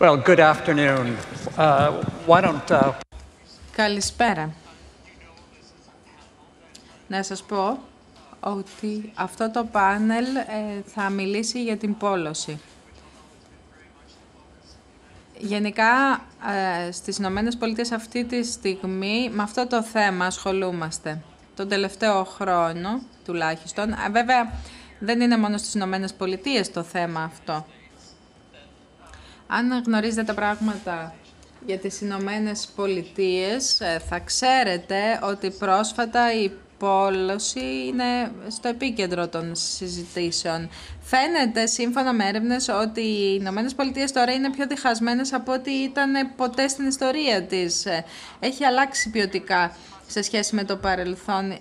Well, good afternoon. Uh, why don't uh, Καλησπέρα. Να σας πω ότι αυτό το πάνελ ε, θα μιλήσει για την πόλωση. Γενικά, ε, στις Ηνωμένες Πολιτείες αυτή τη στιγμή με αυτό το θέμα ασχολούμαστε. Τον τελευταίο χρόνο, τουλάχιστον. Ε, βέβαια, δεν είναι μόνο στις Ηνωμένες Πολιτείες το θέμα αυτό. Αν γνωρίζετε τα πράγματα για τις Ηνωμένες Πολιτείες, ε, θα ξέρετε ότι πρόσφατα η πόλωση είναι στο επίκεντρο των συζητήσεων. Φαίνεται, σύμφωνα με έρευνες, ότι οι Ηνωμένες Πολιτείες τώρα είναι πιο διχασμένες από ό,τι ήταν ποτέ στην ιστορία της. Ε, έχει αλλάξει ποιοτικά σε σχέση με το παρελθόν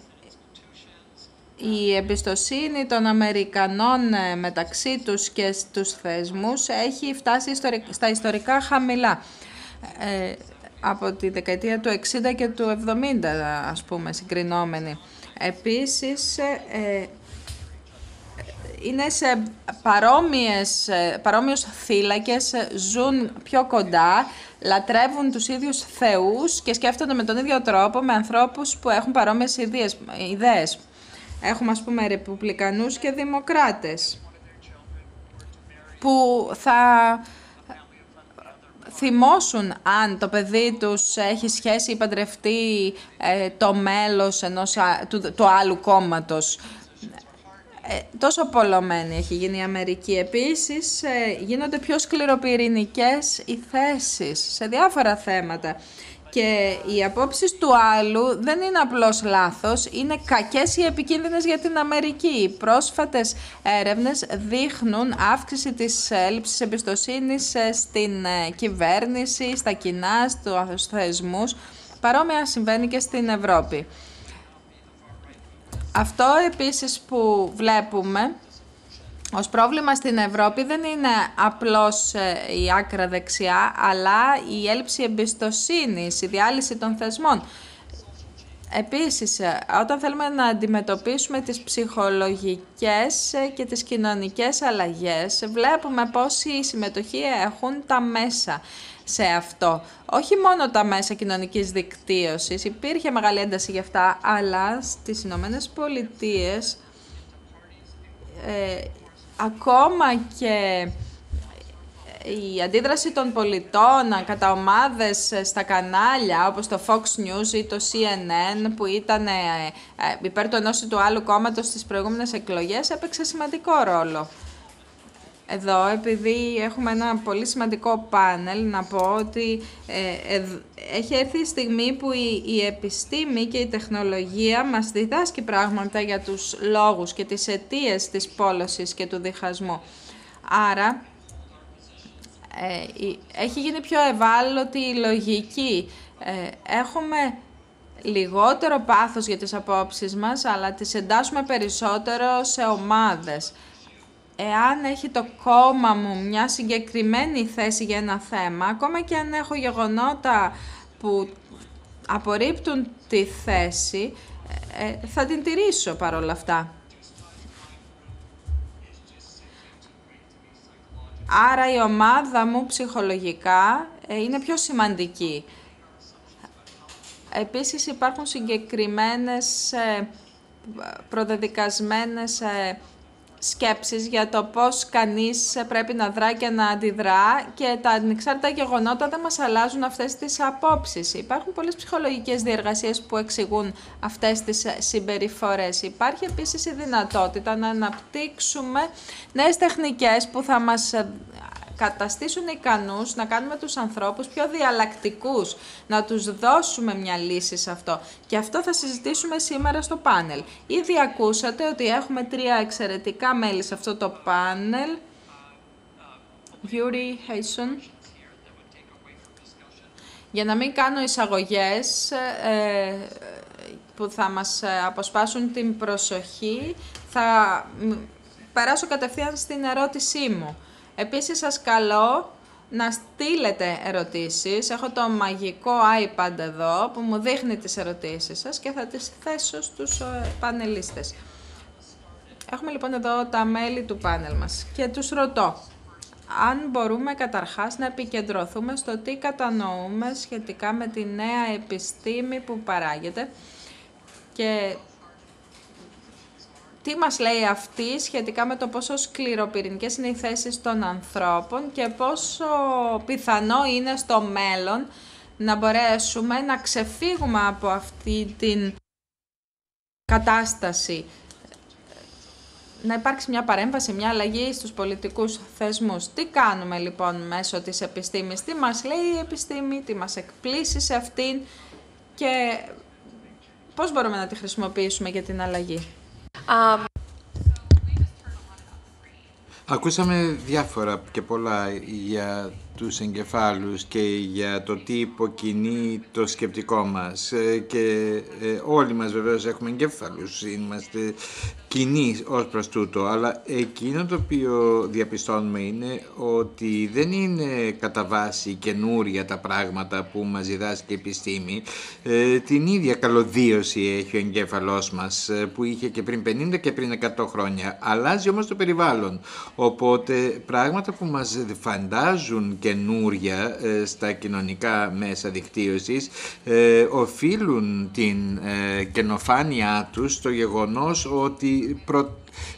η εμπιστοσύνη των Αμερικανών ε, μεταξύ τους και στους θεσμούς έχει φτάσει στα ιστορικά χαμηλά. Ε, από τη δεκαετία του 60 και του 70, ας πούμε, συγκρινόμενοι. Επίσης, ε, είναι σε παρόμοιες, παρόμοιους θύλακες, ζουν πιο κοντά, λατρεύουν τους ίδιους θεούς και σκέφτονται με τον ίδιο τρόπο με ανθρώπους που έχουν παρόμοιες ιδέες. Έχουμε ας πούμε ρεπουμπλικανούς και δημοκράτες που θα θυμώσουν αν το παιδί τους έχει σχέση ή παντρευτεί ε, το μέλος ενός, του, του άλλου κόμματος. Ε, τόσο πολλωμένη έχει γίνει η Αμερική. Επίσης, ε, γίνονται πιο σκληροπυρηνικές οι θέσεις σε διάφορα θέματα. Και οι απόψεις του άλλου δεν είναι απλώς λάθος, είναι κακές ή επικίνδυνες για την Αμερική. Οι πρόσφατες έρευνες δείχνουν αύξηση της έλλειψης εμπιστοσύνης ε, στην ε, κυβέρνηση, στα κοινά, στους θεσμούς. Παρόμοια συμβαίνει και στην Ευρώπη. Αυτό επίσης που βλέπουμε ως πρόβλημα στην Ευρώπη δεν είναι απλώς ε, η άκρα δεξιά, αλλά η έλλειψη εμπιστοσύνης, η διάλυση των θεσμών. Επίσης, ε, όταν θέλουμε να αντιμετωπίσουμε τις ψυχολογικές ε, και τις κοινωνικές αλλαγές, βλέπουμε πόση συμμετοχή έχουν τα μέσα σε αυτό. Όχι μόνο τα μέσα κοινωνικής δικτύωσης, υπήρχε μεγάλη ένταση γι' αυτά, αλλά στις Ηνωμένες Πολιτείες ακόμα και η αντίδραση των πολιτών κατά ομάδες στα κανάλια όπως το Fox News ή το CNN που ήταν ε, ε, υπέρ του ενός ή του άλλου κόμματος στις προηγούμενες εκλογές έπαιξε σημαντικό ρόλο. Εδώ, επειδή έχουμε ένα πολύ σημαντικό πάνελ, να πω ότι ε, έχει έρθει η στιγμή που η, η επιστήμη και η τεχνολογία μας διδάσκει πράγματα για τους λόγους και τις αιτίες της πόλωσης και του διχασμού. Άρα, ε, έχει γίνει πιο ευάλωτη η λογική. Ε, έχουμε λιγότερο πάθος για τις απόψεις μας, αλλά τις εντάσσουμε περισσότερο σε ομάδες εάν έχει το κόμμα μου μια συγκεκριμένη θέση για ένα θέμα, ακόμα και αν έχω γεγονότα που απορρίπτουν τη θέση, ε, θα την τηρήσω παρόλα αυτά. Άρα η ομάδα μου ψυχολογικά ε, είναι πιο σημαντική. Επίσης υπάρχουν συγκεκριμένες ε, προδεδικασμένες σκέψεις για το πώς κανείς πρέπει να δρά και να αντιδρά και τα ανεξάρτητα γεγονότα δεν μας αλλάζουν αυτές τις απόψεις. Υπάρχουν πολλές ψυχολογικές διεργασίες που εξηγούν αυτές τις συμπεριφορές. Υπάρχει επίσης η δυνατότητα να αναπτύξουμε νέες τεχνικές που θα μας καταστήσουν ικανούς να κάνουμε τους ανθρώπους πιο διαλλακτικούς, να τους δώσουμε μια λύση σε αυτό. Και αυτό θα συζητήσουμε σήμερα στο πάνελ. Ήδη ακούσατε ότι έχουμε τρία εξαιρετικά μέλη σε αυτό το πάνελ. Γιούρι Χέισον. Για να μην κάνω εισαγωγές ε, που θα μας αποσπάσουν την προσοχή, θα περάσω κατευθείαν στην ερώτησή μου. Επίσης σας καλώ να στείλετε ερωτήσεις. Έχω το μαγικό iPad εδώ που μου δείχνει τις ερωτήσεις σας και θα τις θέσω στους ε, πανελίστες. Έχουμε λοιπόν εδώ τα μέλη του πάνελ μας και τους ρωτώ. αν μπορούμε καταρχάς να επικεντρωθούμε στο τι κατανοούμε σχετικά με τη νέα επιστήμη που παράγεται και τι μας λέει αυτή σχετικά με το πόσο σκληροπυρηνικές είναι οι θέσεις των ανθρώπων και πόσο πιθανό είναι στο μέλλον να μπορέσουμε να ξεφύγουμε από αυτή την κατάσταση. Να υπάρξει μια παρέμβαση, μια αλλαγή στους πολιτικούς θεσμούς. Τι κάνουμε λοιπόν μέσω της επιστήμης, τι μας λέει η επιστήμη, τι μας εκπλήσει σε αυτήν; Και πώς μπορούμε να τη χρησιμοποιήσουμε για την αλλαγή; Ακούσαμε διάφορα και πολλά για τους εγκεφάλους και για το τι υποκινεί το σκεπτικό μας. Ε, και ε, όλοι μας βεβαίως έχουμε εγκέφαλους, είμαστε κοινοί ως προς τούτο, αλλά εκείνο το οποίο διαπιστώνουμε είναι ότι δεν είναι κατά βάση καινούρια τα πράγματα που μας διδάσκει η επιστήμη, ε, την ίδια καλωδίωση έχει ο εγκέφαλός μας που είχε και πριν 50 και πριν 100 χρόνια, αλλάζει όμως το περιβάλλον, οπότε πράγματα που μας φαντάζουν καινούρια ε, στα κοινωνικά μέσα δικτύωσης ε, οφείλουν την ε, καινοφάνειά τους στο γεγονός ότι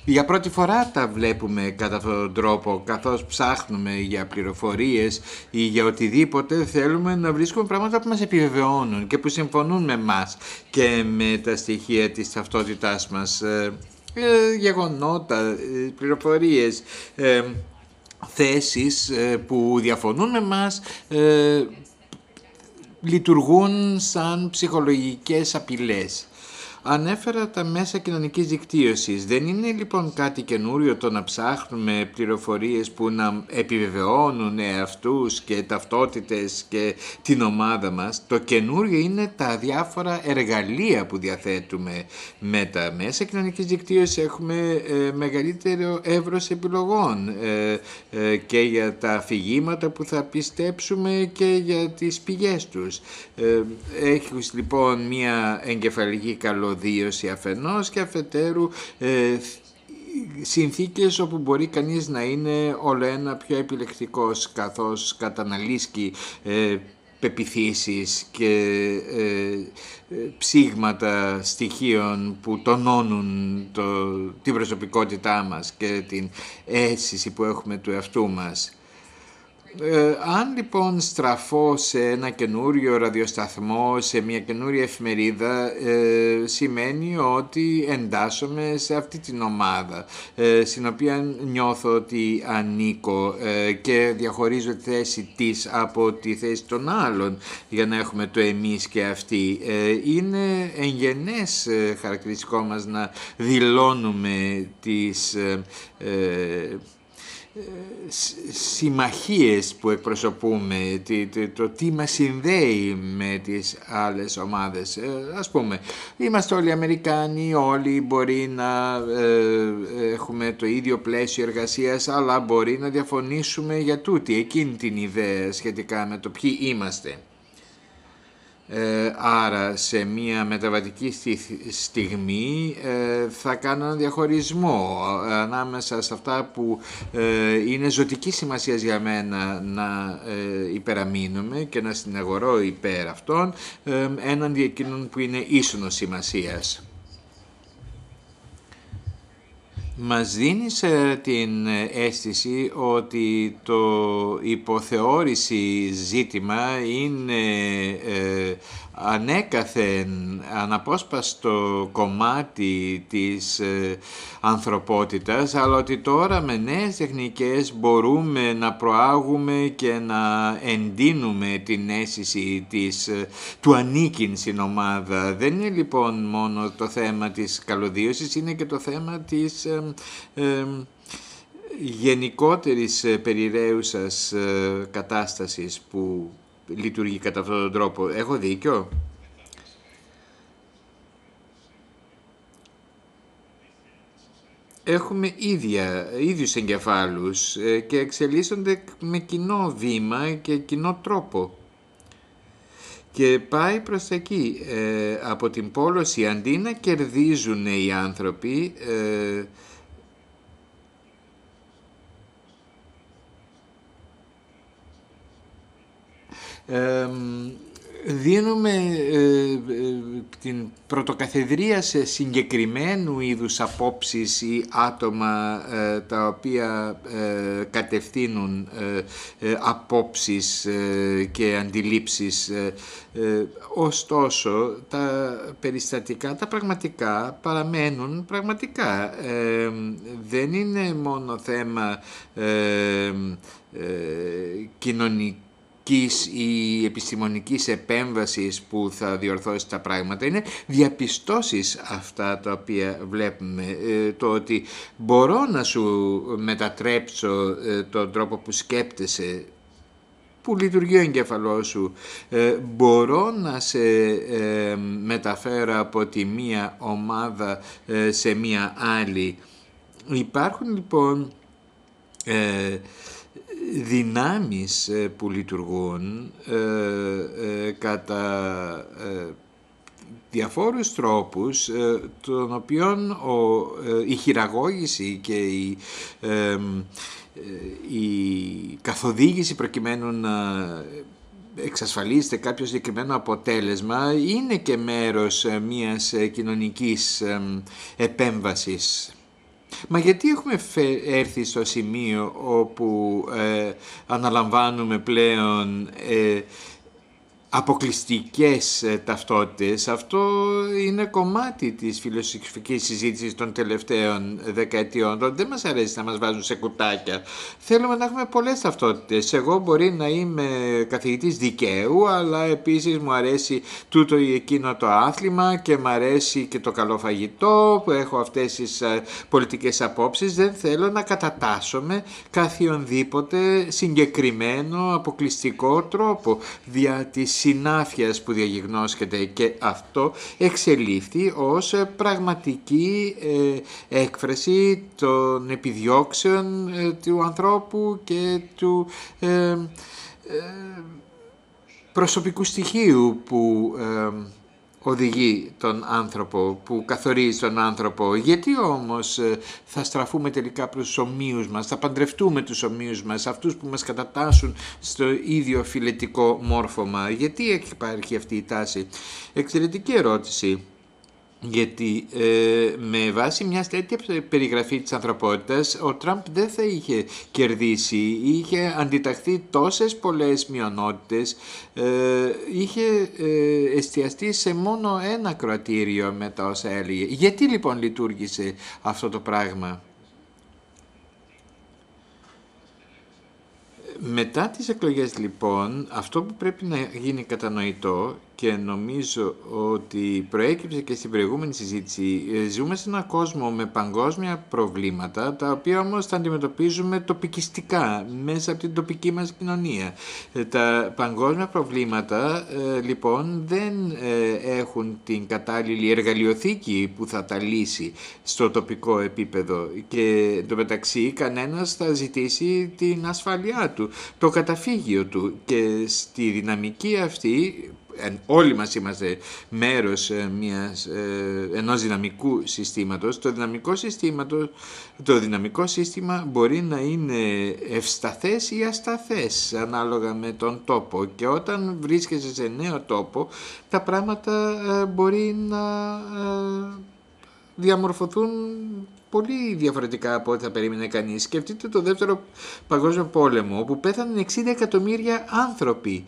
για πρώτη φορά τα βλέπουμε κατά αυτόν τον τρόπο καθώς ψάχνουμε για πληροφορίες ή για οτιδήποτε θέλουμε να βρίσκουμε πράγματα που μας επιβεβαιώνουν και που συμφωνούν με μας και με τα στοιχεία της ταυτότητάς μας. Γεγονότα, πληροφορίες θέσεις ε, που διαφωνούν με μας ε, λειτουργούν σαν ψυχολογικές απειλές. Ανέφερα τα μέσα κοινωνικής δικτύωσης. Δεν είναι λοιπόν κάτι καινούριο το να ψάχνουμε πληροφορίες που να επιβεβαιώνουν αυτούς και ταυτότητες και την ομάδα μας. Το καινούριο είναι τα διάφορα εργαλεία που διαθέτουμε. Με τα μέσα κοινωνικής δικτύωσης έχουμε ε, μεγαλύτερο εύρος επιλογών ε, ε, και για τα αφηγήματα που θα πιστέψουμε και για τις πηγές τους. Ε, έχεις λοιπόν μια εγκεφαλική καλό καλωδίωση αφενός και αφετέρου ε, συνθήκες όπου μπορεί κανείς να είναι όλο ένα πιο επιλεκτικός καθώς καταναλύσκει ε, πεπιθήσεις και ε, ε, ψήγματα στοιχείων που τονώνουν το, την προσωπικότητά μας και την αίσθηση που έχουμε του εαυτού μας. Ε, αν λοιπόν στραφώ σε ένα καινούριο ραδιοσταθμό, σε μια καινούρια εφημερίδα, ε, σημαίνει ότι εντάσσομαι σε αυτή την ομάδα, ε, στην οποία νιώθω ότι ανήκω ε, και διαχωρίζω τη θέση της από τη θέση των άλλων για να έχουμε το εμείς και αυτοί. είναι εγγενές χαρακτηριστικό μας να δηλώνουμε τις συμμαχίες που εκπροσωπούμε, το, τι μας συνδέει με τις άλλες ομάδες. Ε, ας πούμε, είμαστε όλοι Αμερικάνοι, όλοι μπορεί να ε, έχουμε το ίδιο πλαίσιο εργασίας, αλλά μπορεί να διαφωνήσουμε για τούτη, εκείνη την ιδέα σχετικά με το ποιοι είμαστε. Ε, άρα σε μια μεταβατική στιγμή ε, θα κάνω ένα διαχωρισμό ανάμεσα σε αυτά που ε, είναι ζωτική σημασία για μένα να υπεραμείνουμε και να συναγορώ υπέρ αυτών έναντι εκείνων που είναι ίσονος σημασίας. Μας δίνεις την αίσθηση ότι το υποθεώρηση ζήτημα είναι ε, ανέκαθεν αναπόσπαστο κομμάτι της ε, ανθρωπότητας αλλά ότι τώρα με νέες τεχνικές μπορούμε να προάγουμε και να εντείνουμε την αίσθηση της, ε, του ανήκειν στην ομάδα. Δεν είναι λοιπόν μόνο το θέμα της καλωδίωσης, είναι και το θέμα της ε, ε γενικότερης περιραίουσας κατάστασης που λειτουργεί κατά αυτόν τον τρόπο. Έχω δίκιο; Έχουμε ίδια, ίδιους εγκεφάλους ε, και εξελίσσονται με κοινό βήμα και κοινό τρόπο. Και πάει προς τα εκεί. Ε, από την πόλωση αντί να κερδίζουν οι άνθρωποι, ε, δίνουμε ε, ε, την πρωτοκαθεδρία σε συγκεκριμένου είδους απόψεις ή άτομα ε, τα οποία κατευθύνουν απόψεις και αντιλήψεις. Ωστόσο, τα περιστατικά, τα πραγματικά παραμένουν πραγματικά. Δεν είναι μόνο θέμα κοινωνικό ή επιστημονικής επέμβασης που θα διορθώσει τα πράγματα. Είναι διαπιστώσεις αυτά τα οποία βλέπουμε. Ε, το ότι μπορώ να σου μετατρέψω ε, τον τρόπο που σκέπτεσαι που λειτουργεί ο εγκέφαλός σου. Ε, μπορώ να σε μεταφέρω από τη μία ομάδα σε μία άλλη. Υπάρχουν λοιπόν δυνάμεις ε, που λειτουργούν ε, ε, κατά διαφόρους τρόπους των οποίων ο, η χειραγώγηση και η, η καθοδήγηση προκειμένου να εξασφαλίσετε κάποιο συγκεκριμένο αποτέλεσμα είναι και μέρος μιας κοινωνικής επέμβασης Μα γιατί έχουμε έρθει στο σημείο όπου ε, αναλαμβάνουμε πλέον ε, αποκλειστικές ε, ταυτότητες. Αυτό είναι κομμάτι της φιλοσοφικής συζήτησης των τελευταίων δεκαετιών. Δεν μας αρέσει να μας βάζουν σε κουτάκια. Θέλουμε να έχουμε πολλές ταυτότητες. Εγώ μπορεί να είμαι καθηγητής δικαίου, αλλά επίσης μου αρέσει τούτο ή εκείνο το άθλημα και μου αρέσει και το καλό φαγητό, που έχω αυτές τις ε, πολιτικές απόψεις. Δεν θέλω να κατατάσσομαι καθιονδήποτε συγκεκριμένο αποκλειστικό τρόπο δια της συνάφειας που διαγιγνώσκεται και αυτό εξελίφθη ως πραγματική ε, έκφραση των επιδιώξεων ε, του ανθρώπου και του ε, προσωπικού στοιχείου που οδηγεί τον άνθρωπο, που καθορίζει τον άνθρωπο. Γιατί όμως ε, θα στραφούμε τελικά προς τους ομοίους μας, θα παντρευτούμε τους ομοίους μας, αυτούς που μας κατατάσσουν στο ίδιο φιλετικό μόρφωμα. Γιατί έχει υπάρχει αυτή η τάση; Εξαιρετική ερώτηση. Γιατί ε, με βάση μια τέτοια περιγραφή της ανθρωπότητας ο Τραμπ δεν θα είχε κερδίσει, είχε αντιταχθεί τόσες πολλές μειονότητες, ε, είχε ε, εστιαστεί σε μόνο ένα κροατήριο με τα όσα έλεγε. Γιατί λοιπόν λειτουργήσε αυτό το πράγμα; Μετά τις εκλογές λοιπόν, αυτό που πρέπει να γίνει κατανοητό και νομίζω ότι προέκυψε και στην προηγούμενη συζήτηση. Ε, ζούμε σε έναν κόσμο με παγκόσμια προβλήματα, τα οποία όμως τα αντιμετωπίζουμε τοπικιστικά, μέσα από την τοπική μας κοινωνία. Ε, τα παγκόσμια προβλήματα, ε, λοιπόν, δεν έχουν την κατάλληλη εργαλειοθήκη που θα τα λύσει στο τοπικό επίπεδο και το μεταξύ κανένας θα ζητήσει την ασφαλειά του, το καταφύγιο του και στη δυναμική αυτή όλοι μας είμαστε μέρος ε, μιας, ε, ενός δυναμικού συστήματος, το δυναμικό, συστήματο, το δυναμικό σύστημα μπορεί να είναι ευσταθές ή ασταθές ανάλογα με τον τόπο και όταν βρίσκεσαι σε νέο τόπο τα πράγματα ε, μπορεί να διαμορφωθούν πολύ διαφορετικά από ό,τι θα περίμενε κανείς. Σκεφτείτε το δεύτερο παγκόσμιο πόλεμο, όπου πέθαναν 60 εκατομμύρια άνθρωποι.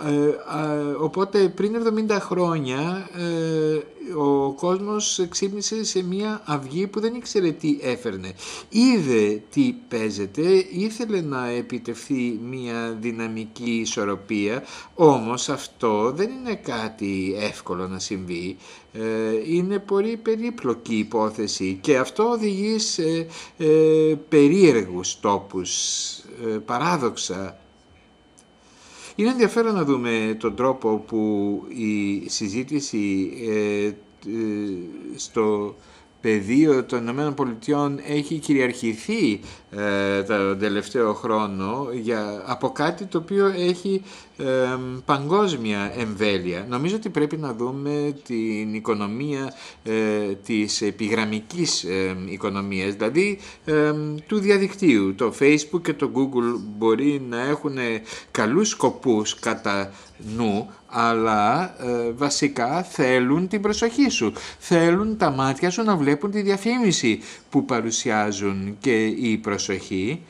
Ε, οπότε πριν 70 χρόνια ε, ο κόσμος ξύπνησε σε μια αυγή που δεν ήξερε τι έφερνε. Είδε τι παίζεται, ήθελε να επιτευχθεί μια δυναμική ισορροπία, όμως αυτό δεν είναι κάτι εύκολο να συμβεί. Ε, είναι πολύ περίπλοκη υπόθεση και αυτό οδηγεί σε περίεργους τόπους, παράδοξα είναι ενδιαφέρον να δούμε τον τρόπο που η συζήτηση ε, ε, στο πεδίο των Ηνωμένων Πολιτειών έχει κυριαρχηθεί ε, τον τελευταίο χρόνο για, από κάτι το οποίο έχει ε, παγκόσμια εμβέλεια. Νομίζω ότι πρέπει να δούμε την οικονομία ε, της επιγραμμικής ε, οικονομίας, δηλαδή του διαδικτύου. Το Facebook και το Google μπορεί να έχουν καλούς σκοπούς κατά νου, αλλά ε, βασικά θέλουν την προσοχή σου. Θέλουν τα μάτια σου να βλέπουν τη διαφήμιση που παρουσιάζουν και η προσοχή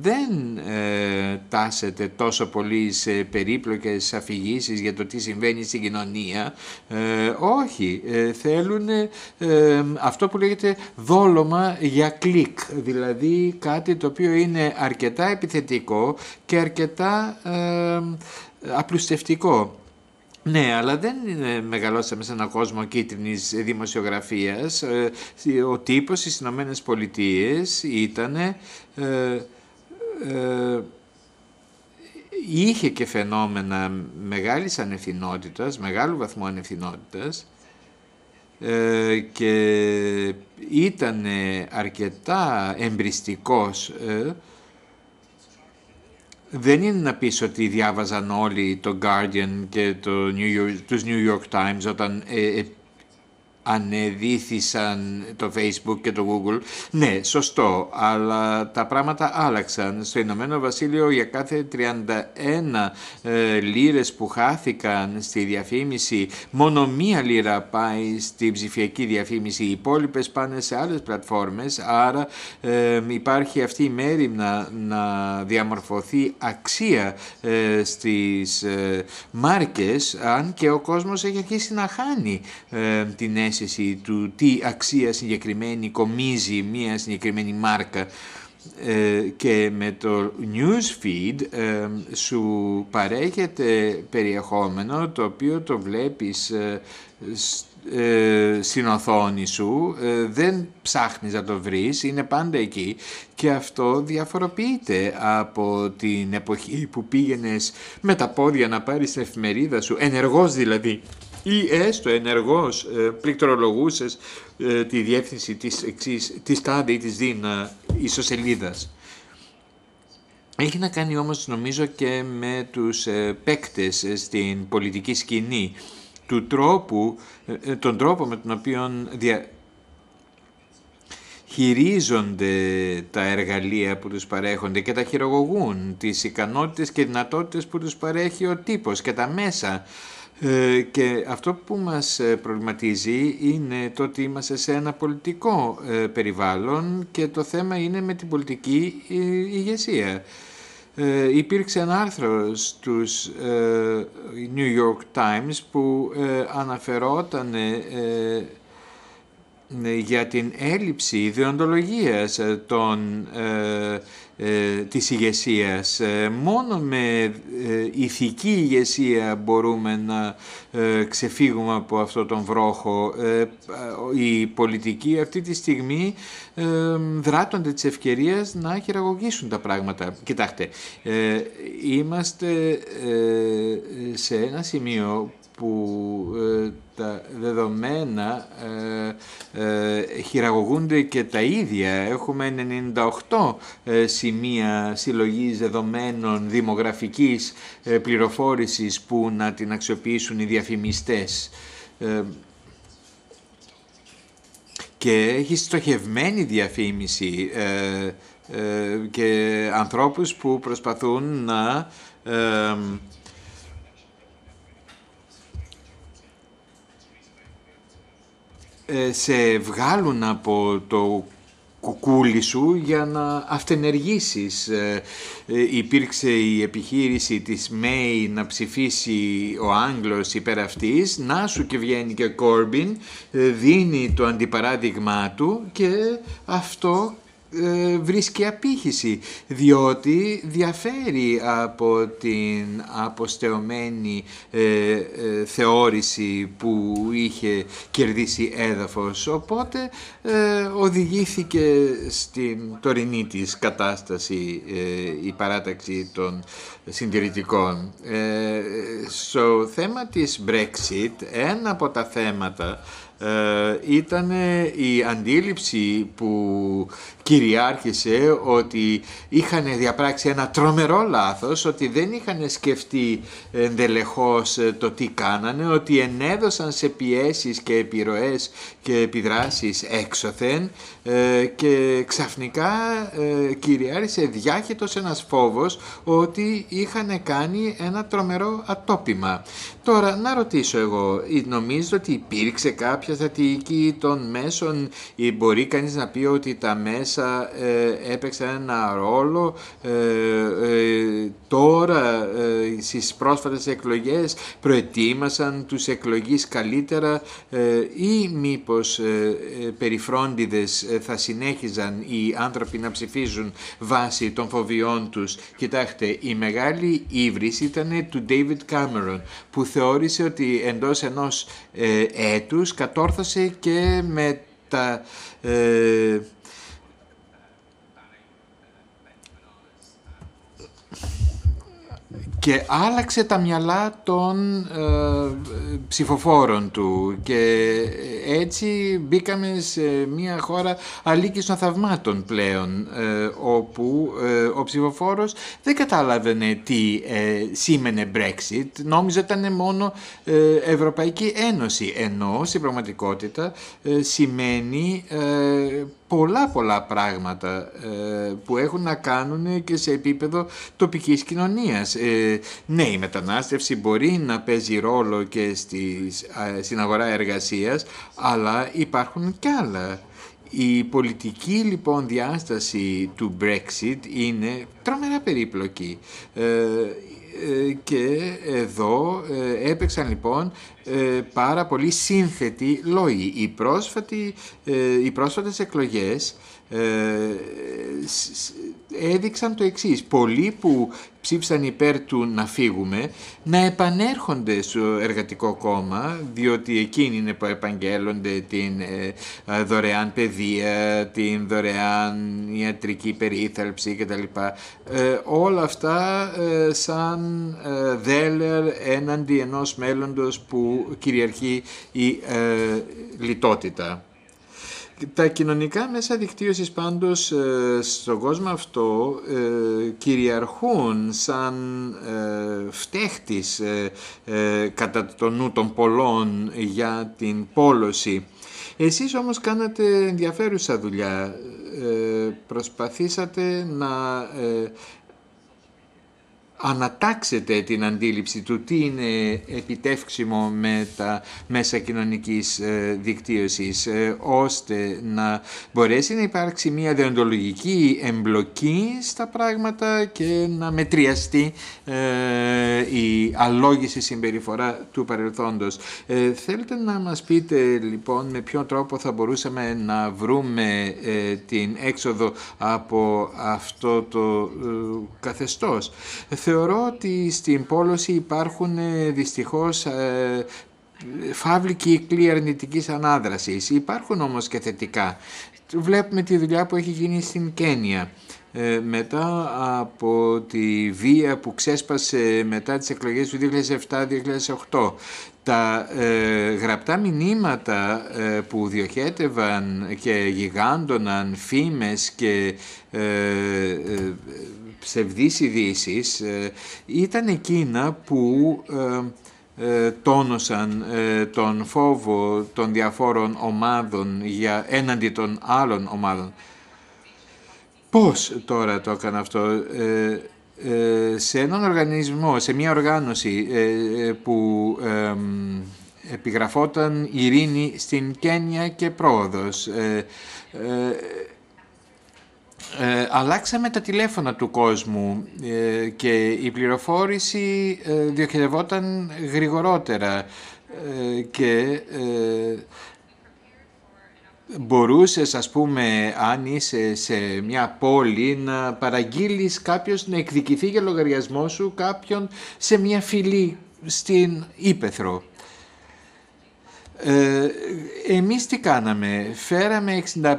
δεν ε, τάσεται τόσο πολύ σε περίπλοκες αφηγήσεις για το τι συμβαίνει στην κοινωνία. Ε, όχι, ε, θέλουν αυτό που λέγεται δόλωμα για κλικ, δηλαδή κάτι το οποίο είναι αρκετά επιθετικό και αρκετά απλουστευτικό. Ναι, αλλά δεν μεγαλώσαμε σε έναν κόσμο κίτρινης δημοσιογραφίας. Ε, ο τύπος στις Ηνωμένες Πολιτείες ήταν... Ε, ε, είχε και φαινόμενα μεγάλης ανευθυνότητας, μεγάλου βαθμού ανευθυνότητας ε, και ήταν αρκετά εμπριστικός δεν είναι να πεις ότι διάβαζαν όλοι το Guardian και το New York, τους New York Times όταν ε, ε ανεδίθησαν το Facebook και το Google. Ναι, σωστό, αλλά τα πράγματα άλλαξαν. Στο Ηνωμένο Βασίλειο για κάθε 31 ε, λίρες που χάθηκαν στη διαφήμιση, μόνο μία λίρα πάει στη ψηφιακή διαφήμιση, οι υπόλοιπες πάνε σε άλλες πλατφόρμες, άρα ε, υπάρχει αυτή η μέρη να, να διαμορφωθεί αξία ε, στις ε, μάρκες, αν και ο κόσμος έχει αρχίσει να χάνει ε, την αίσθηση αίσθηση του τι αξία συγκεκριμένη κομίζει μία συγκεκριμένη μάρκα. Ε, και με το newsfeed ε, σου παρέχεται περιεχόμενο το οποίο το βλέπεις ε, ε, στην οθόνη σου, δεν ψάχνεις να το βρεις, είναι πάντα εκεί. Και αυτό διαφοροποιείται από την εποχή που πήγαινες με τα πόδια να πάρεις την εφημερίδα σου, ενεργός δηλαδή, ή έστω ενεργώς ε, πληκτρολογούσες ε, τη διεύθυνση της, εξής, της τάδε ή της δίν ε, ισοσελίδας. Έχει να κάνει όμως νομίζω και με τους παίκτες στην πολιτική σκηνή του τρόπου, τον τρόπο με τον οποίο δια... χειρίζονται τα εργαλεία που τους παρέχονται και τα χειρογωγούν, τις ικανότητες και δυνατότητες που τους παρέχει ο τύπος και τα μέσα ε, και αυτό που μας ε, προβληματίζει είναι το ότι είμαστε σε ένα πολιτικό ε, περιβάλλον και το θέμα είναι με την πολιτική ηγεσία. Ε, υπήρξε ένα άρθρο στους New York Times που αναφερόταν για την έλλειψη ιδεοντολογίας των ε, της ηγεσίας. Ε, μόνο με ε, ηθική ηγεσία μπορούμε να ξεφύγουμε από αυτό τον βρόχο. Οι πολιτικοί αυτή τη στιγμή δράτονται της ευκαιρίας να χειραγωγήσουν τα πράγματα. Κοιτάξτε, είμαστε σε ένα σημείο που ε, τα δεδομένα ε, ε, χειραγωγούνται και τα ίδια. Έχουμε 98 σημεία συλλογής δεδομένων δημογραφικής πληροφόρησης που να την αξιοποιήσουν οι διαφημιστές και έχει στοχευμένη διαφήμιση και ανθρώπους που προσπαθούν να σε βγάλουν από το κουκούλι σου για να αυτενεργήσεις. Ε, ε, υπήρξε η επιχείρηση της ΜΕΙ να ψηφίσει ο Άγγλος υπέρ αυτής, να σου και βγαίνει και Κόρμπιν, δίνει το αντιπαράδειγμά του και αυτό ε, βρίσκει απήχηση διότι διαφέρει από την αποστεωμένη ε, ε, θεώρηση που είχε κερδίσει έδαφος οπότε οδηγήθηκε στην τωρινή της κατάσταση η παράταξη των συντηρητικών. στο θέμα της Brexit ένα από τα θέματα ήταν η αντίληψη που κυριάρχησε ότι είχαν διαπράξει ένα τρομερό λάθος, ότι δεν είχαν σκεφτεί εντελεχώς το τι κάνανε, ότι ενέδωσαν σε πιέσεις και επιρροές και επιδράσεις έξωθεν ε, και ξαφνικά ε, κυριάρχησε διάχυτος ένας φόβος ότι είχαν κάνει ένα τρομερό ατόπιμα. Τώρα να ρωτήσω εγώ, νομίζω ότι υπήρξε κάποια στρατηγική των μέσων ή μπορεί κανείς να πει ότι τα μέσα ε, έπαιξαν ένα ρόλο ε, ε, τώρα ε, στις πρόσφατες εκλογές προετοίμασαν τους εκλογείς καλύτερα ή μήπως περιφρόντιδες θα συνέχιζαν οι άνθρωποι να ψηφίζουν βάσει των φοβιών τους. Κοιτάξτε, η μεγάλη ύβριση ήταν του David Cameron που θεώρησε ότι εντός ενός ε, έτους κατόρθωσε και με τα... Ε, και άλλαξε τα μυαλά των ε, ψηφοφόρων του. Και έτσι μπήκαμε σε μια χώρα αλήκης των θαυμάτων πλέον ε, όπου ε, ο ψηφοφόρος δεν κατάλαβε τι σήμαινε Brexit. Νόμιζε ότι ήταν μόνο Ευρωπαϊκή Ένωση. Ενώ στην πραγματικότητα σημαίνει πολλά πολλά πράγματα ε, που έχουν να κάνουν και σε επίπεδο τοπικής κοινωνίας. Ε, ναι, η μετανάστευση μπορεί να παίζει ρόλο και στις, στην αγορά εργασίας, αλλά υπάρχουν κι άλλα. Η πολιτική λοιπόν διάσταση του Brexit είναι τρομερά περίπλοκη. Ε, και εδώ έπαιξαν λοιπόν πάρα πολύ σύνθετοι λόγοι. Οι, πρόσφατοι, οι πρόσφατες εκλογές έδειξαν το εξής. Πολλοί που ψήφισαν υπέρ του να φύγουμε, να επανέρχονται στο εργατικό κόμμα, διότι εκείνοι είναι που επαγγέλλονται την ε, ε, δωρεάν παιδεία, την δωρεάν ιατρική περίθαλψη κτλ. Ε, όλα αυτά σαν δέλεαρ έναντι ενός μέλλοντος που κυριαρχεί η λιτότητα. Τα κοινωνικά μέσα δικτύωσης πάντως ε, στον κόσμο αυτό ε, κυριαρχούν σαν ε, φταίχτης κατά το νου των πολλών για την πόλωση. Εσείς όμως κάνατε ενδιαφέρουσα δουλειά. Προσπαθήσατε να ανατάξετε την αντίληψη του τι είναι επιτεύξιμο με τα μέσα κοινωνικής ε, δικτύωσης ε, ώστε να μπορέσει να υπάρξει μια διοντολογική εμπλοκή στα πράγματα και να μετριαστεί ε, η αλόγηση συμπεριφορά του παρελθόντος. Θέλετε να μας πείτε λοιπόν με ποιο τρόπο θα μπορούσαμε να βρούμε την έξοδο από αυτό το καθεστώς; Θεωρώ ότι στην πόλωση υπάρχουν ε, δυστυχώς ε, φαύλοι κύκλοι αρνητικής ανάδρασης. Υπάρχουν όμως και θετικά. Βλέπουμε τη δουλειά που έχει γίνει στην Κένια. Ε, μετά από τη βία που ξέσπασε μετά τις εκλογές του 2007-2008 τα ε, γραπτά μηνύματα ε, που διοχέτευαν και γιγάντωναν φήμες και ε, ψευδείς ειδήσεις ήταν εκείνα που τόνωσαν τον φόβο των διαφόρων ομάδων για έναντι των άλλων ομάδων. Πώς τώρα το έκανα αυτό; Ε, σε έναν οργανισμό, σε μια οργάνωση ε, ε, που επιγραφόταν ειρήνη στην Κένια και πρόοδος. Αλλάξαμε τα τηλέφωνα του κόσμου και η πληροφόρηση διοχετευόταν γρηγορότερα και μπορούσες ας πούμε αν είσαι σε μια πόλη να παραγγείλεις κάποιος να εκδικηθεί για λογαριασμό σου κάποιον σε μια φυλή στην Ήπεθρο. Ε, εμείς τι κάναμε, φέραμε 65.000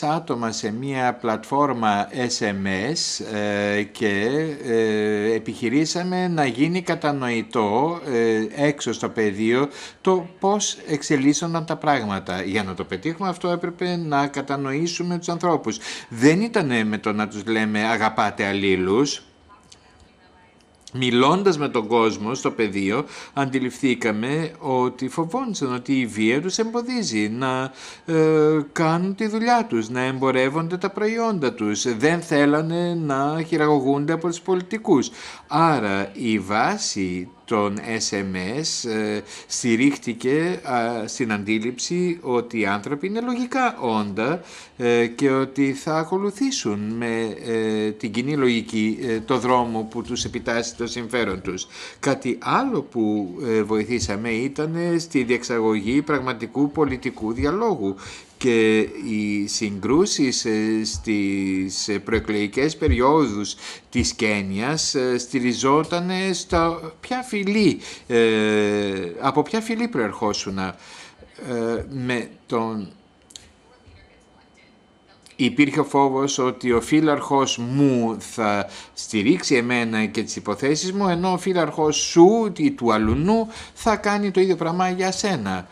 άτομα σε μια πλατφόρμα SMS ε, και ε, επιχειρήσαμε να γίνει κατανοητό ε, έξω στο πεδίο το πώς εξελίσσονταν τα πράγματα. Για να το πετύχουμε αυτό έπρεπε να κατανοήσουμε τους ανθρώπους. Δεν ήταν με το να τους λέμε αγαπάτε αλλήλους, Μιλώντας με τον κόσμο στο πεδίο, αντιληφθήκαμε ότι φοβόντουσαν ότι η βία τους εμποδίζει να ε, κάνουν τη δουλειά τους, να εμπορεύονται τα προϊόντα τους. Δεν θέλανε να χειραγωγούνται από τους πολιτικούς. Άρα η βάση των SMS ε, στηρίχτηκε στην αντίληψη ότι οι άνθρωποι είναι λογικά όντα ε, και ότι θα ακολουθήσουν με ε, την κοινή λογική το δρόμο που τους επιτάσσει το συμφέρον τους. Κάτι άλλο που βοηθήσαμε ήταν στη διεξαγωγή πραγματικού πολιτικού διαλόγου και οι συγκρούσεις ε, στις προεκλογικές περιόδους της Κένιας ε, στηριζόταν στα ποια φυλή, ε, από ποια φυλή προερχόσουν με τον Υπήρχε ο φόβος ότι ο φύλαρχος μου θα στηρίξει εμένα και τις υποθέσεις μου, ενώ ο φύλαρχος σου ή του αλουνού θα κάνει το ίδιο πράγμα για σένα.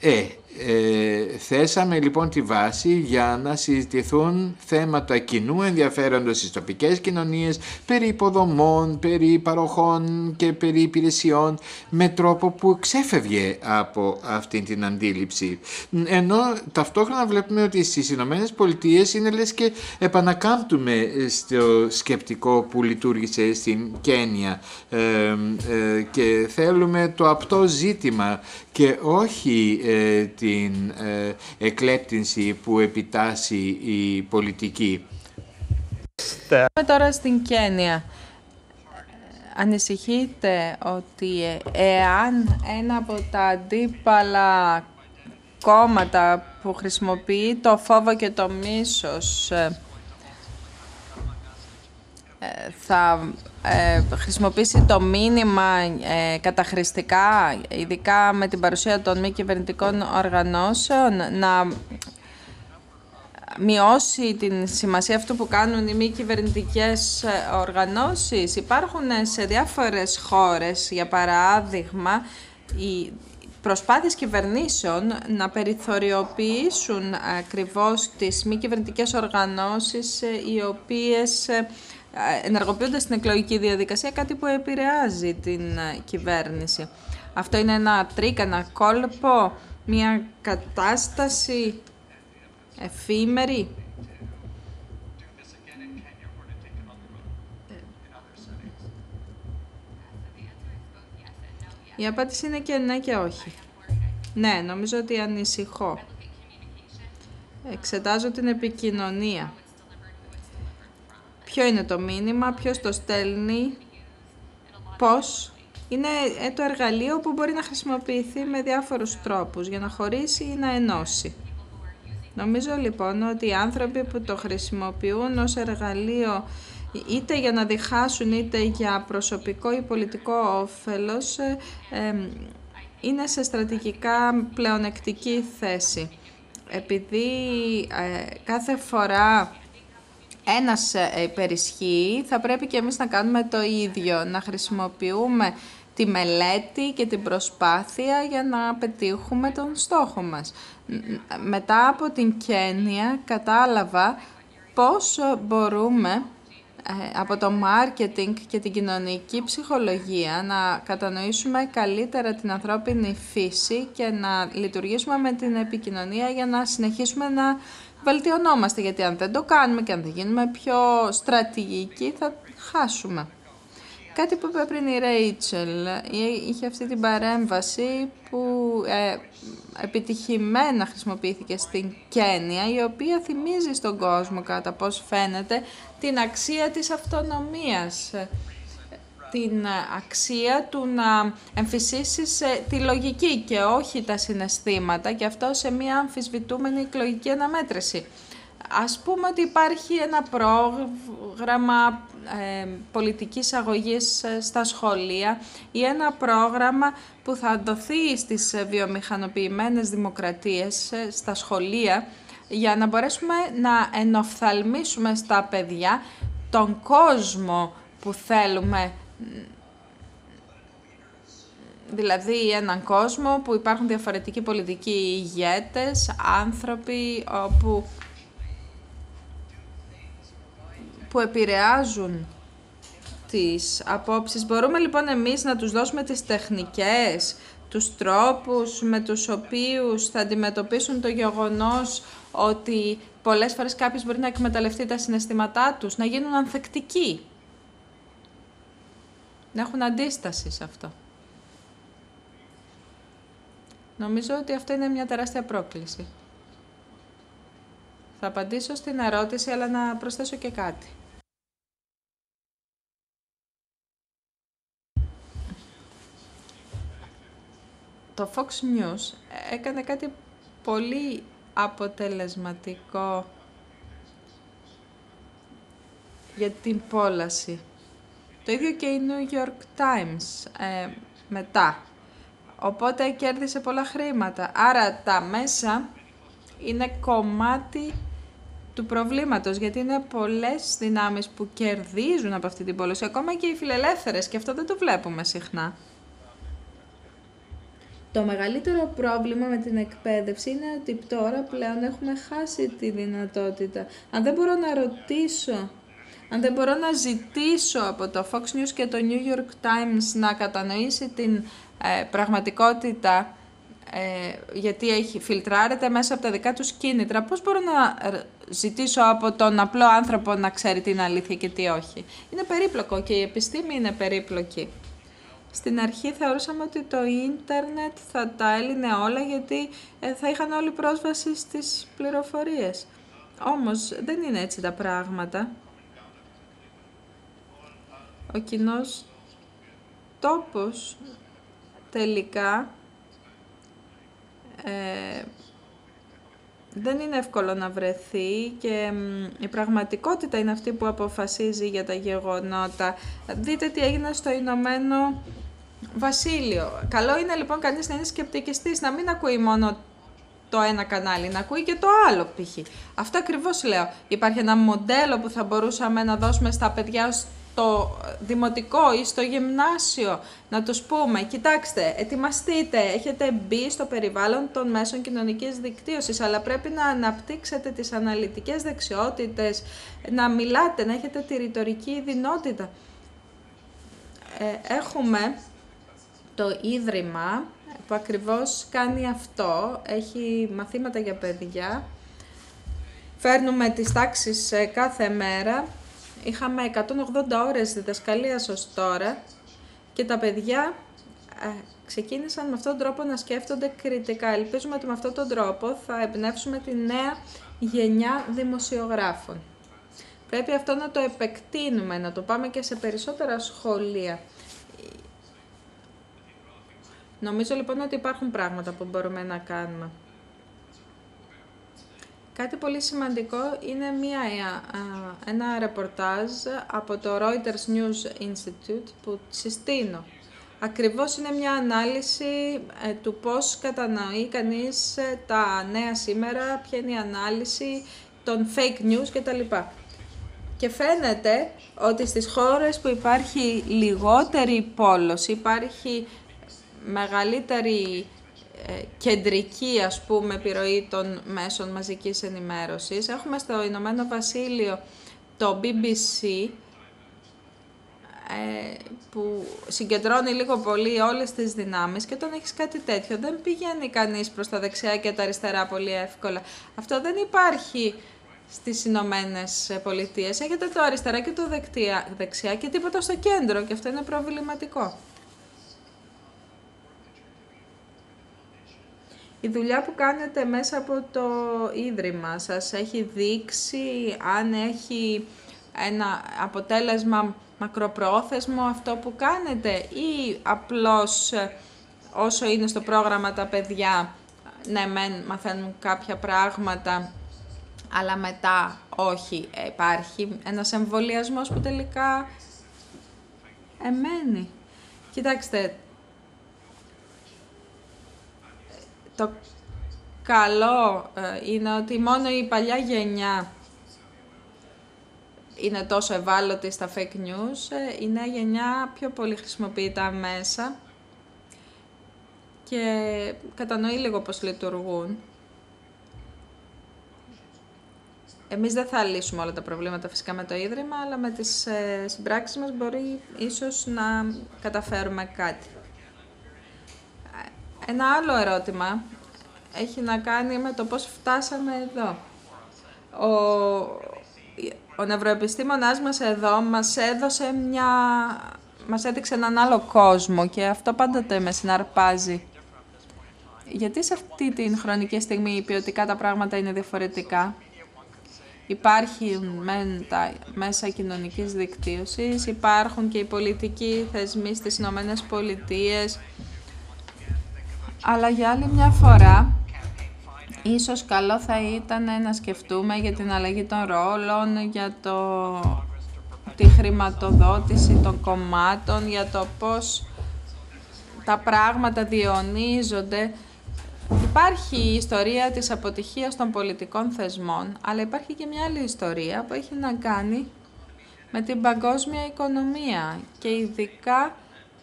Ε, ε, θέσαμε λοιπόν τη βάση για να συζητηθούν θέματα κοινού ενδιαφέροντος στις τοπικές κοινωνίες περί υποδομών, περί παροχών και περί υπηρεσιών με τρόπο που ξέφευγε από αυτή την αντίληψη. Ενώ ταυτόχρονα βλέπουμε ότι στις Ηνωμένες Πολιτείες είναι λες και επανακάμπτουμε στο σκεπτικό που λειτουργήσε στην Κένια ε, ε, και θέλουμε το απτό ζήτημα και όχι ε, την ε, εκλέπτυνση που επιτάσσει η πολιτική. Πάμε τώρα στην Κένια. Ανησυχείτε ότι ε, εάν ένα από τα αντίπαλα κόμματα που χρησιμοποιεί το φόβο και το μίσος θα ε, χρησιμοποιήσει το μήνυμα ε, καταχρηστικά, ειδικά με την παρουσία των μη κυβερνητικών οργανώσεων, να μειώσει την σημασία αυτού που κάνουν οι μη κυβερνητικές ε, οργανώσεις. Υπάρχουν σε διάφορες χώρες, για παράδειγμα, οι προσπάθειες κυβερνήσεων να περιθωριοποιήσουν ακριβώς τις μη κυβερνητικές οργανώσεις οι οποίες ενεργοποιούνται στην εκλογική διαδικασία, κάτι που επηρεάζει την ε, κυβέρνηση. Αυτό είναι ένα τρικ, ένα κόλπο, μια κατάσταση εφήμερη. Η απάντηση είναι και ναι και όχι. Ναι, νομίζω ότι ανησυχώ. Εξετάζω την επικοινωνία ποιο είναι το μήνυμα, ποιος το στέλνει, πώς. Είναι ε, το εργαλείο που μπορεί να χρησιμοποιηθεί με διάφορους τρόπους για να χωρίσει ή να ενώσει. Νομίζω λοιπόν ότι οι άνθρωποι που το χρησιμοποιούν ως εργαλείο είτε για να διχάσουν είτε για προσωπικό ή πολιτικό όφελος ε, είναι σε στρατηγικά πλεονεκτική θέση. Επειδή ε, κάθε φορά ένας ε, υπερισχύει, θα πρέπει και εμείς να κάνουμε το ίδιο, να χρησιμοποιούμε τη μελέτη και την προσπάθεια για να πετύχουμε τον στόχο μας. Μετά από την Κένια κατάλαβα πώς μπορούμε ε, από το marketing και την κοινωνική ψυχολογία να κατανοήσουμε καλύτερα την ανθρώπινη φύση και να λειτουργήσουμε με την επικοινωνία για να συνεχίσουμε να βελτιωνόμαστε, γιατί αν δεν το κάνουμε και αν δεν γίνουμε πιο στρατηγικοί θα χάσουμε. Κάτι που είπε πριν η Ρέιτσελ, είχε αυτή την παρέμβαση που ε, επιτυχημένα χρησιμοποιήθηκε στην Κένια, η οποία θυμίζει στον κόσμο κατά πώς φαίνεται την αξία της αυτονομίας την αξία του να εμφυσίσεις τη λογική και όχι τα συναισθήματα και αυτό σε μια αμφισβητούμενη εκλογική αναμέτρηση. Ας πούμε ότι υπάρχει ένα πρόγραμμα ε, πολιτικής αγωγής ε, στα σχολεία ή ένα πρόγραμμα που θα δοθεί στις βιομηχανοποιημένες δημοκρατίες στα σχολεία για να μπορέσουμε να ενοφθαλμίσουμε στα παιδιά τον κόσμο που θέλουμε δηλαδή έναν κόσμο που υπάρχουν διαφορετικοί πολιτικοί ηγέτες, άνθρωποι όπου που επηρεάζουν τις απόψεις. Μπορούμε λοιπόν εμείς να τους δώσουμε τις τεχνικές, τους τρόπους με τους οποίους θα αντιμετωπίσουν το γεγονός ότι πολλές φορές κάποιος μπορεί να εκμεταλλευτεί τα συναισθήματά τους, να γίνουν ανθεκτικοί, να έχουν αντίσταση σε αυτό. Νομίζω ότι αυτό είναι μια τεράστια πρόκληση. Θα απαντήσω στην ερώτηση, αλλά να προσθέσω και κάτι. Το Fox News έκανε κάτι πολύ αποτελεσματικό για την πόλαση. Το ίδιο και η New York Times ε, μετά. Οπότε κέρδισε πολλά χρήματα. Άρα τα μέσα είναι κομμάτι του προβλήματος, γιατί είναι πολλές δυνάμεις που κερδίζουν από αυτή την πόλωση, ακόμα και οι φιλελεύθερες, και αυτό δεν το βλέπουμε συχνά. Το μεγαλύτερο πρόβλημα με την εκπαίδευση είναι ότι τώρα πλέον έχουμε χάσει τη δυνατότητα. Αν δεν μπορώ να ρωτήσω, αν δεν μπορώ να ζητήσω από το Fox News και το New York Times να κατανοήσει την ε, πραγματικότητα ε, γιατί έχει φιλτράρεται μέσα από τα δικά τους κίνητρα. Πώς μπορώ να ε, ζητήσω από τον απλό άνθρωπο να ξέρει τι είναι αλήθεια και τι όχι; Είναι περίπλοκο και η επιστήμη είναι περίπλοκη. Στην αρχή θεωρούσαμε ότι το ίντερνετ θα τα έλυνε όλα γιατί ε, θα είχαν όλη πρόσβαση στις πληροφορίες. Όμως δεν είναι έτσι τα πράγματα. Ο κοινός τόπος τελικά ε, δεν είναι εύκολο να βρεθεί και η πραγματικότητα είναι αυτή που αποφασίζει για τα γεγονότα. Δείτε τι έγινε στο Ηνωμένο Βασίλειο. Καλό είναι λοιπόν κανείς να είναι σκεπτικιστής, να μην ακούει μόνο το ένα κανάλι, να ακούει και το άλλο π.χ. Αυτό ακριβώς λέω. Υπάρχει ένα μοντέλο που θα μπορούσαμε να δώσουμε στα παιδιά στο δημοτικό ή στο γυμνάσιο, να τους πούμε, κοιτάξτε, ετοιμαστείτε, έχετε μπει στο περιβάλλον των μέσων κοινωνικής δικτύωσης, αλλά πρέπει να αναπτύξετε τις αναλυτικές δεξιότητες, να μιλάτε, να έχετε τη ρητορική δυνότητα. Ε, έχουμε το Ίδρυμα που ακριβώς κάνει αυτό, έχει μαθήματα για παιδιά. Φέρνουμε τις τάξεις ε, κάθε μέρα. Είχαμε 180 ώρες διδασκαλίας ως τώρα και τα παιδιά ε, ξεκίνησαν με αυτόν τον τρόπο να σκέφτονται κριτικά. Ελπίζουμε ότι με αυτόν τον τρόπο θα εμπνεύσουμε τη νέα γενιά δημοσιογράφων. Πρέπει αυτό να το επεκτείνουμε, να το πάμε και σε περισσότερα σχολεία. Νομίζω λοιπόν ότι υπάρχουν πράγματα που μπορούμε να κάνουμε. Κάτι πολύ σημαντικό είναι μια, ένα ρεπορτάζ από το Reuters News Institute που συστήνω. Ακριβώς είναι μια ανάλυση ε, του πώς κατανοεί κανείς ε, τα νέα σήμερα, ποια είναι η ανάλυση των fake news κτλ. Και φαίνεται ότι στις χώρες που υπάρχει λιγότερη πόλωση, υπάρχει μεγαλύτερη ε, κεντρική ας πούμε επιρροή των μέσων μαζικής ενημέρωσης. Έχουμε στο Ηνωμένο Βασίλειο το BBC ε, που συγκεντρώνει λίγο πολύ όλες τις δυνάμεις και όταν έχεις κάτι τέτοιο δεν πηγαίνει κανείς προς τα δεξιά και τα αριστερά πολύ εύκολα. Αυτό δεν υπάρχει στις Ηνωμένες Πολιτείες. Έχετε το αριστερά και το δεξιά και τίποτα στο κέντρο και αυτό είναι προβληματικό. Η δουλειά που κάνετε μέσα από το Ίδρυμα σας έχει δείξει αν έχει ένα αποτέλεσμα μακροπρόθεσμο αυτό που κάνετε ή απλώς ε, όσο είναι στο πρόγραμμα τα παιδιά ναι μεν μαθαίνουν κάποια πράγματα αλλά μετά όχι. Ε, υπάρχει ένας εμβολιασμός που τελικά εμένει. Κοιτάξτε, το καλό ε, είναι ότι μόνο η παλιά γενιά είναι τόσο ευάλωτη στα fake news. Ε, η νέα γενιά πιο πολύ χρησιμοποιεί τα μέσα και κατανοεί λίγο πώς λειτουργούν. Εμείς δεν θα λύσουμε όλα τα προβλήματα φυσικά με το Ίδρυμα, αλλά με τις ε, συμπράξεις μας μπορεί ίσως να καταφέρουμε κάτι. Ένα άλλο ερώτημα έχει να κάνει με το πώς φτάσαμε εδώ. Ο, ο νευροεπιστήμονάς μας εδώ μας έδωσε μια... μας έδειξε έναν άλλο κόσμο και αυτό πάντοτε με συναρπάζει. Γιατί σε αυτή την χρονική στιγμή ποιοτικά τα πράγματα είναι διαφορετικά; Υπάρχουν μεν τα μέσα κοινωνικής δικτύωσης, υπάρχουν και οι πολιτικοί θεσμοί στις Ηνωμένες Πολιτείες, αλλά για άλλη μια φορά ίσως καλό θα ήταν να σκεφτούμε για την αλλαγή των ρόλων, για το, τη χρηματοδότηση των κομμάτων, για το πώς τα πράγματα διονύζονται Υπάρχει η ιστορία της αποτυχίας των πολιτικών θεσμών, αλλά υπάρχει και μια άλλη ιστορία που έχει να κάνει με την παγκόσμια οικονομία και ειδικά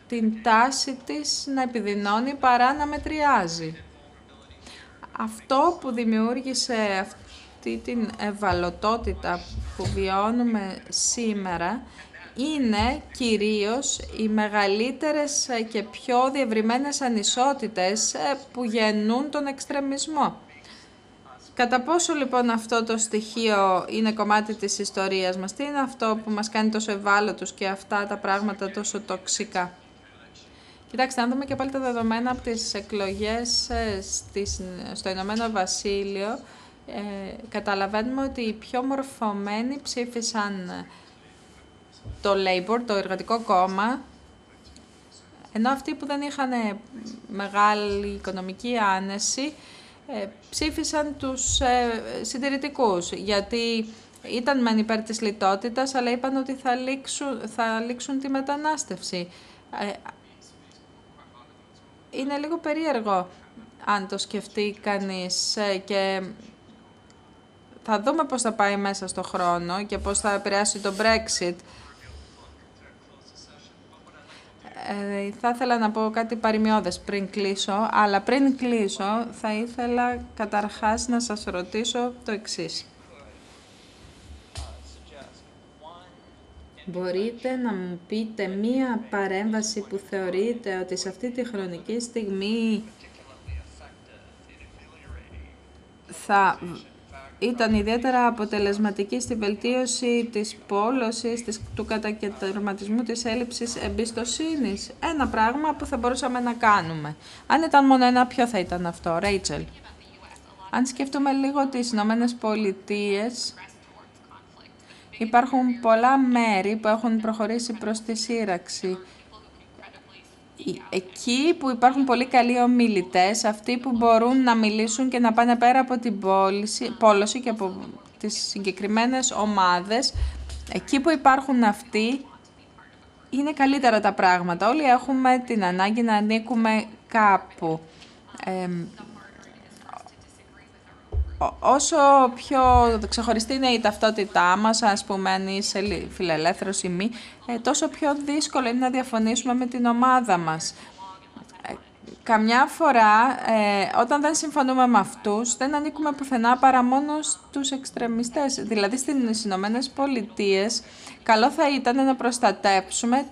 την τάση της να επιδεινώνει παρά να μετριάζει. Αυτό που δημιούργησε αυτή την ευαλωτότητα που βιώνουμε σήμερα είναι κυρίως οι μεγαλύτερες και πιο διευρυμένες ανισότητες ε, που γεννούν τον εξτρεμισμό. Κατά πόσο λοιπόν αυτό το στοιχείο είναι κομμάτι της ιστορίας μας, τι είναι αυτό που μας κάνει τόσο ευάλωτους και αυτά τα πράγματα τόσο τοξικά; Κοιτάξτε, αν δούμε και πάλι τα δεδομένα από τις εκλογές ε, στο Ηνωμένο Βασίλειο, ε, καταλαβαίνουμε ότι οι πιο μορφωμένοι ψήφισαν το Labour, το Εργατικό Κόμμα, ενώ αυτοί που δεν είχαν μεγάλη οικονομική άνεση, ε, ψήφισαν τους ε, συντηρητικούς, γιατί ήταν μεν υπέρ της λιτότητας, αλλά είπαν ότι θα λήξουν, θα λήξουν τη μετανάστευση. Ε, είναι λίγο περίεργο αν το σκεφτεί κανείς και θα δούμε πώς θα πάει μέσα στο χρόνο και πώς θα επηρεάσει το Brexit. Ε, θα ήθελα να πω κάτι παρημιώδες πριν κλείσω, αλλά πριν κλείσω θα ήθελα καταρχάς να σας ρωτήσω το εξής. Μπορείτε να μου πείτε μία παρέμβαση που θεωρείτε ότι σε αυτή τη χρονική στιγμή θα ήταν ιδιαίτερα αποτελεσματική στη βελτίωση της πόλωσης, της, του κατακαιρματισμού της έλλειψης εμπιστοσύνης. Ένα πράγμα που θα μπορούσαμε να κάνουμε. Αν ήταν μόνο ένα, ποιο θα ήταν αυτό, Ρέιτσελ; Αν σκεφτούμε λίγο τις Ηνωμένες Πολιτείες, υπάρχουν πολλά μέρη που έχουν προχωρήσει προς τη σύραξη εκεί που υπάρχουν πολύ καλοί ομιλητές, αυτοί που μπορούν να μιλήσουν και να πάνε πέρα από την πόληση, πόλωση και από τις συγκεκριμένες ομάδες, εκεί που υπάρχουν αυτοί, είναι καλύτερα τα πράγματα. Όλοι έχουμε την ανάγκη να ανήκουμε κάπου όσο πιο ξεχωριστή είναι η ταυτότητά μας, ας πούμε αν είσαι φιλελεύθερος ή μη, ε, τόσο πιο δύσκολο είναι να διαφωνήσουμε με την ομάδα μας. Ε, καμιά φορά, ε, όταν δεν συμφωνούμε με αυτούς, δεν ανήκουμε πουθενά παρά μόνο στους εξτρεμιστές. Δηλαδή, στις Ηνωμένες Πολιτείες, καλό θα ήταν να προστατέψουμε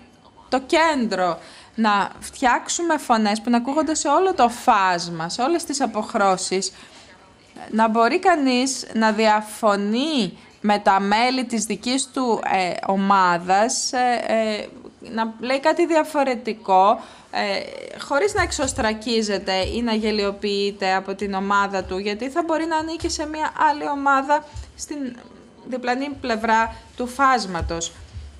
το κέντρο, να φτιάξουμε φωνές που να ακούγονται σε όλο το φάσμα, σε όλες τις αποχρώσεις, να μπορεί κανείς να διαφωνεί με τα μέλη της δικής του ε, ομάδας, ε, ε, να λέει κάτι διαφορετικό, ε, χωρίς να εξωστρακίζεται ή να γελιοποιείται από την ομάδα του, γιατί θα μπορεί να ανήκει σε μια άλλη ομάδα στην διπλανή πλευρά του φάσματος.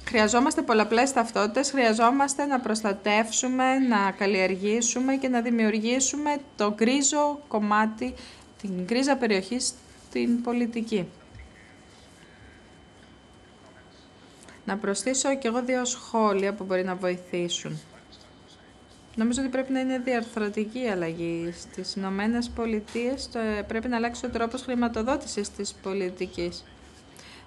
Χρειαζόμαστε πολλαπλές ταυτότητες, χρειαζόμαστε να προστατεύσουμε, να καλλιεργήσουμε και να δημιουργήσουμε το γκρίζο κομμάτι την κρίζα περιοχή στην πολιτική. Να προσθέσω και εγώ δύο σχόλια που μπορεί να βοηθήσουν. Νομίζω ότι πρέπει να είναι διαρθρωτική η αλλαγή. Στις Ηνωμένες Πολιτείες πρέπει να αλλάξει ο τρόπος χρηματοδότησης της πολιτικής.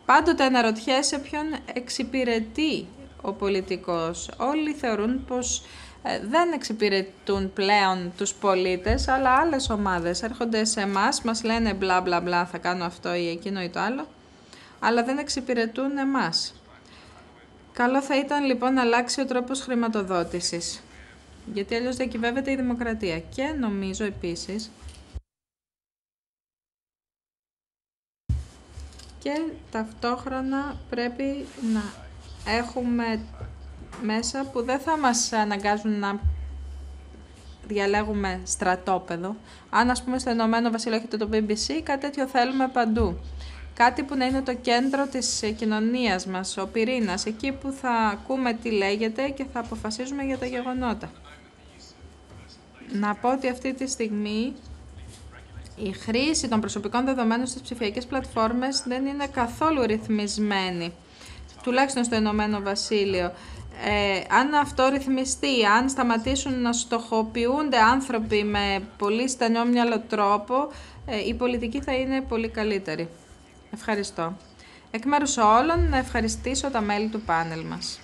Πάντοτε αναρωτιέσαι ποιον εξυπηρετεί ο πολιτικός. Όλοι θεωρούν πως δεν εξυπηρετούν πλέον τους πολίτες, αλλά άλλες ομάδες έρχονται σε εμάς, μας λένε μπλα μπλα μπλα θα κάνω αυτό ή εκείνο ή το άλλο, αλλά δεν εξυπηρετούν εμάς. Καλό θα ήταν λοιπόν να αλλάξει ο τρόπος χρηματοδότησης, γιατί αλλιώς διακυβεύεται η δημοκρατία. Και νομίζω επίσης και ταυτόχρονα πρέπει να έχουμε μέσα που δεν θα μας αναγκάζουν να διαλέγουμε στρατόπεδο. Αν ας πούμε στο Ηνωμένο Βασίλειο έχετε το BBC, κάτι τέτοιο θέλουμε παντού. Κάτι που να είναι το κέντρο της κοινωνίας μας, ο πυρήνας, εκεί που θα ακούμε τι λέγεται και θα αποφασίζουμε για τα γεγονότα. Να πω ότι αυτή τη στιγμή η χρήση των προσωπικών δεδομένων στις ψηφιακές πλατφόρμες δεν είναι καθόλου ρυθμισμένη, τουλάχιστον στο Ηνωμένο Βασίλειο. Ε, αν αυτό ρυθμιστεί, αν σταματήσουν να στοχοποιούνται άνθρωποι με πολύ στενόμυαλο τρόπο, ε, η πολιτική θα είναι πολύ καλύτερη. Ευχαριστώ. Εκ μέρους όλων, να ευχαριστήσω τα μέλη του πάνελ μας.